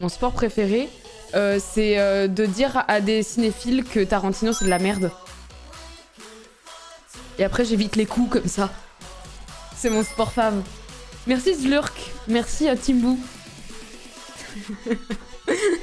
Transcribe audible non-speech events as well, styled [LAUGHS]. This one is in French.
Mon sport préféré, euh, c'est euh, de dire à des cinéphiles que Tarantino c'est de la merde. Et après j'évite les coups comme ça. C'est mon sport fave. Merci Zlurk, merci à Timbu. [LAUGHS]